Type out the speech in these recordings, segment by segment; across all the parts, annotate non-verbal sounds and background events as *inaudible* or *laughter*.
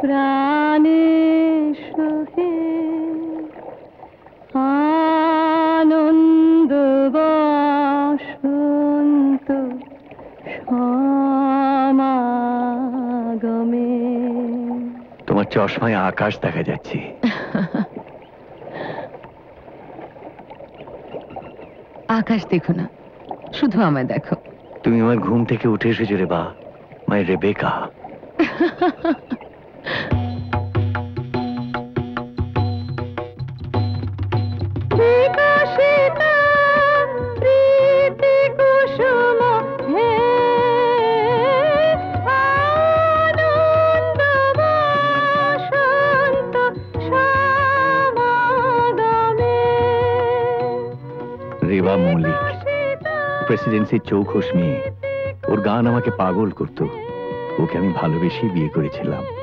প্রাণে সহে আনন্দ বসন্ত সমাগমে। তোমার চশমায় আকাশ দেখা যাচ্ছে। আকাশ দেখো না শুধু আমায় দেখো। তুমি আমার ঘুম থেকে উঠে এসেছ রে বা রে বেকা *laughs* রেবা মৌলিক প্রেসিডেন্সির চৌখোশ মেয়ে ওর গান আমাকে পাগল করত। ওকে আমি ভালোবেসেই বিয়ে করেছিলাম।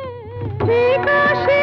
ঠিক আছে।